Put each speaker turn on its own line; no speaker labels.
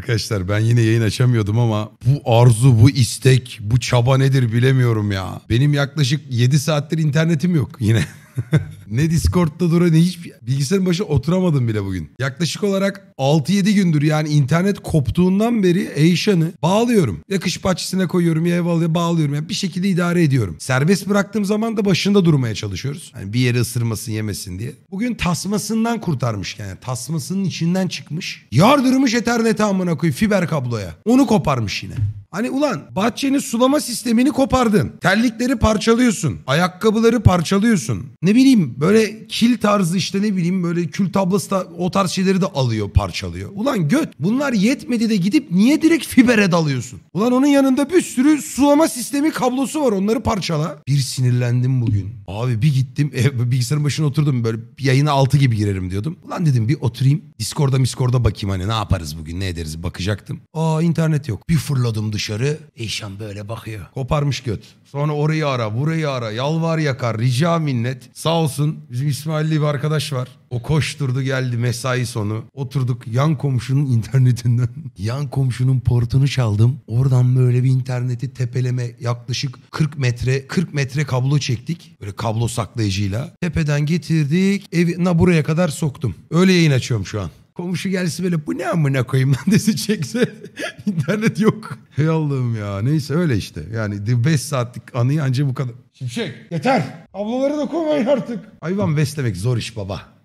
Arkadaşlar ben yine yayın açamıyordum ama bu arzu, bu istek, bu çaba nedir bilemiyorum ya. Benim yaklaşık 7 saattir internetim yok yine. ne Discord'da dur ne hiç bilgisayarın başına oturamadım bile bugün. Yaklaşık olarak 6-7 gündür yani internet koptuğundan beri Eyşan'ı bağlıyorum. Ya kış bahçesine koyuyorum ya ev alıyor bağlıyorum. Yani bir şekilde idare ediyorum. Serbest bıraktığım zaman da başında durmaya çalışıyoruz. Hani bir yere ısırmasın yemesin diye. Bugün tasmasından kurtarmış yani. Tasmasının içinden çıkmış. Yardırmış Ethernet'e amına koyayım fiber kabloya. Onu koparmış yine. Hani ulan bahçenin sulama sistemini kopardın. Terlikleri parçalıyorsun. Ayakkabıları parçalıyorsun. Ne bileyim böyle kil tarzı işte ne bileyim böyle kül tablası da o tarz şeyleri de alıyor parçalıyor. Ulan göt bunlar yetmedi de gidip niye direkt fibere dalıyorsun? Ulan onun yanında bir sürü sulama sistemi kablosu var onları parçala. Bir sinirlendim bugün. Abi bir gittim ev, bilgisayarın başına oturdum böyle yayına altı gibi girerim diyordum. Ulan dedim bir oturayım Discord'da Discord'da bakayım hani ne yaparız bugün ne ederiz bakacaktım. Aa internet yok. Bir fırladım dışarı. Eyşan böyle bakıyor. Koparmış göt. Sonra orayı ara, burayı ara, yalvar yakar, rica minnet. Sağ olsun bizim İsmailli bir arkadaş var. O koşturdu geldi mesai sonu. Oturduk yan komşunun internetinden. yan komşunun portunu çaldım. Oradan böyle bir interneti tepeleme yaklaşık 40 metre 40 metre kablo çektik. Böyle kablo saklayıcıyla. Tepeden getirdik. Evi na buraya kadar soktum. Öyle yayın açıyorum şu an. Komşu gelse böyle bu ne amına koyayım lan dese çekse internet yok. Hey Allah'ım ya neyse öyle işte. Yani 5 saatlik anıyı anca bu kadar. Şimşek yeter. Ablaları da koymayın artık. Hayvan beslemek zor iş baba.